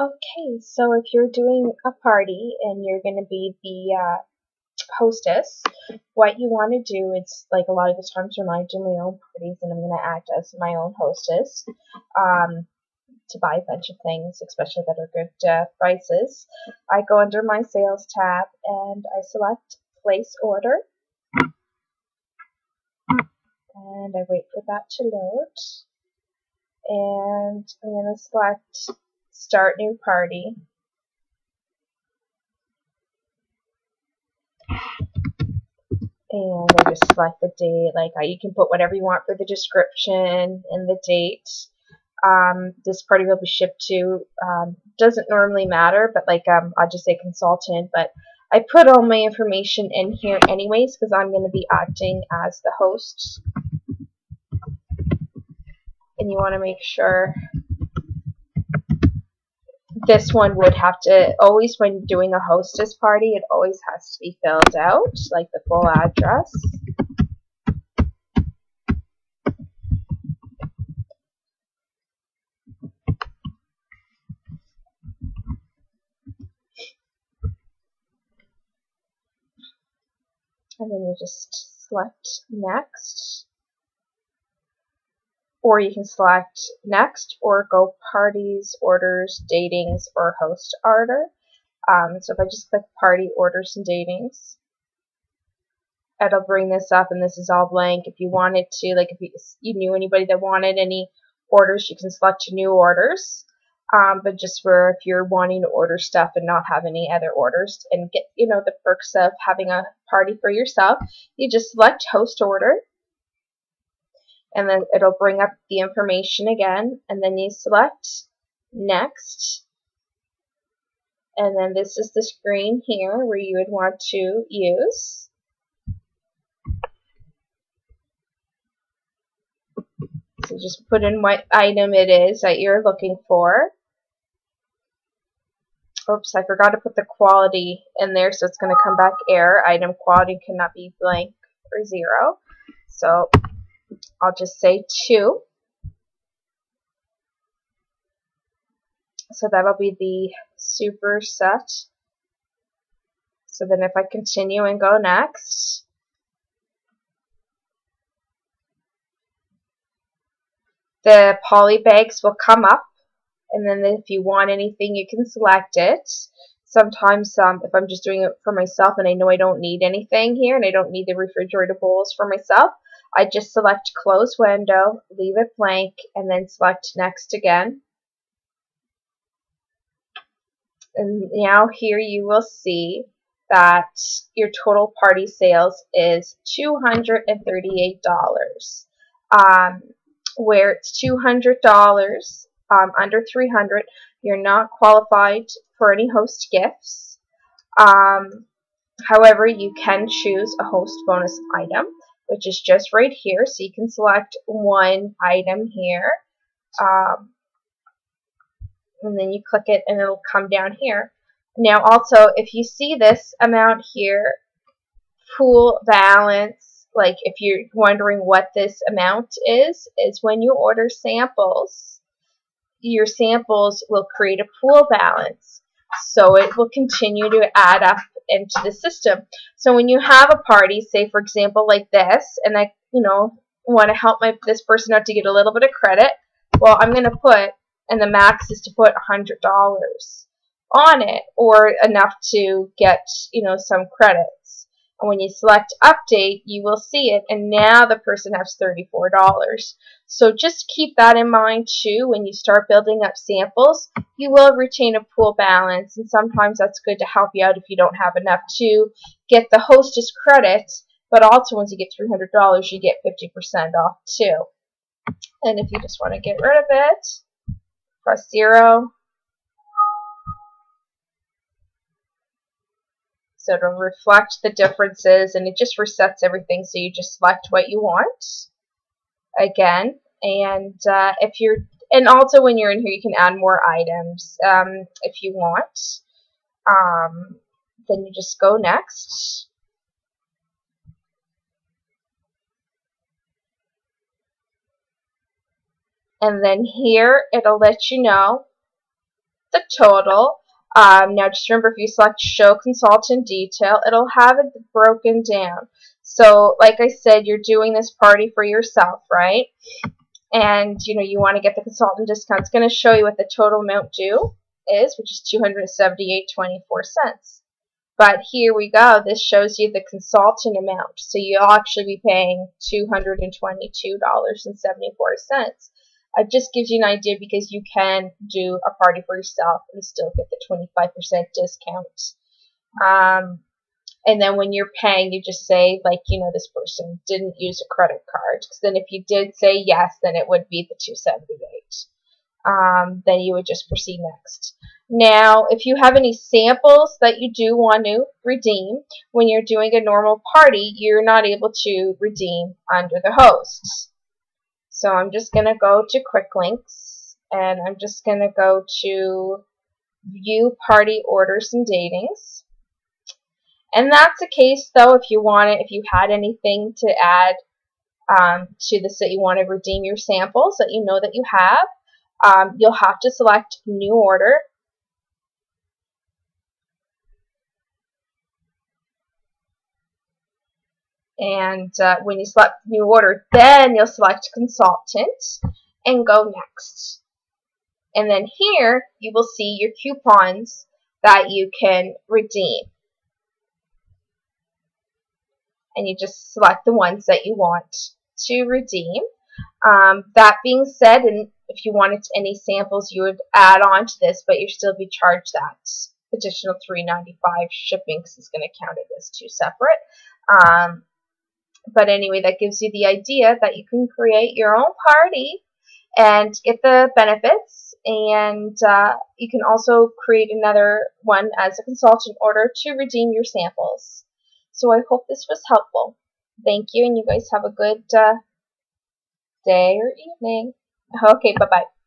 Okay, so if you're doing a party and you're going to be the uh, hostess, what you want to do is like a lot of the times when I do my own parties and I'm going to act as my own hostess um, to buy a bunch of things, especially that are good uh, prices. I go under my sales tab and I select place order and I wait for that to load and I'm going to select start new party. And I just select the date. Like uh, you can put whatever you want for the description and the date. Um, this party will be shipped to. Um, doesn't normally matter, but like um, I'll just say consultant. But I put all my information in here anyways because I'm going to be acting as the host. And you want to make sure this one would have to always when doing a hostess party it always has to be filled out like the full address. And then you just select next or you can select next or go parties, orders, datings, or host order. Um, so if I just click party, orders, and datings, it'll bring this up and this is all blank. If you wanted to, like if you, you knew anybody that wanted any orders, you can select new orders. Um, but just for if you're wanting to order stuff and not have any other orders and get, you know, the perks of having a party for yourself, you just select host order and then it'll bring up the information again and then you select next. And then this is the screen here where you would want to use. So just put in what item it is that you're looking for. Oops I forgot to put the quality in there so it's going to come back error. Item quality cannot be blank or zero. So I'll just say 2. So that'll be the superset. So then if I continue and go next, the poly bags will come up and then if you want anything you can select it sometimes um, if I'm just doing it for myself and I know I don't need anything here and I don't need the refrigerator bowls for myself I just select close window, leave it blank, and then select next again. And now here you will see that your total party sales is $238. Um, where it's $200 um, under 300 you're not qualified for any host gifts. Um, however, you can choose a host bonus item which is just right here. So you can select one item here. Um, and then you click it and it'll come down here. Now also, if you see this amount here, pool balance, like if you're wondering what this amount is, is when you order samples, your samples will create a pool balance. So it will continue to add up into the system. So when you have a party, say for example like this, and I, you know, want to help my this person out to get a little bit of credit, well, I'm going to put, and the max is to put $100 on it, or enough to get, you know, some credits. And when you select update, you will see it, and now the person has $34. So just keep that in mind too when you start building up samples. You will retain a pool balance and sometimes that's good to help you out if you don't have enough to get the hostess credit, but also once you get $300 you get 50% off too. And if you just want to get rid of it, press 0. So it'll reflect the differences and it just resets everything so you just select what you want again. And uh, if you're, and also when you're in here, you can add more items um, if you want. Um, then you just go next. And then here, it'll let you know the total. Um, now just remember if you select show consultant detail, it'll have it broken down. So like I said, you're doing this party for yourself, right? And you know you want to get the consultant discount. It's going to show you what the total amount due is, which is 278.24 cents. But here we go. This shows you the consultant amount. So you'll actually be paying $222.74. It just gives you an idea because you can do a party for yourself and still get the 25% discount. Um, and then when you're paying, you just say, like, you know, this person didn't use a credit card. Because then if you did say yes, then it would be the 278 um, then you would just proceed next. Now, if you have any samples that you do want to redeem, when you're doing a normal party, you're not able to redeem under the host. So I'm just going to go to Quick Links, and I'm just going to go to View Party Orders and Datings. And that's the case, though, if you want it, if you had anything to add um, to this that you want to redeem your samples that you know that you have um, you'll have to select New Order. And uh, when you select New Order, then you'll select Consultant and go Next. And then here, you will see your coupons that you can redeem. And you just select the ones that you want to redeem. Um, that being said, and if you wanted any samples, you would add on to this, but you'd still be charged that additional $3.95 shipping because it's going to count it as two separate. Um, but anyway, that gives you the idea that you can create your own party and get the benefits. And uh, you can also create another one as a consultant order to redeem your samples. So I hope this was helpful. Thank you, and you guys have a good uh, day or evening. Okay, bye bye.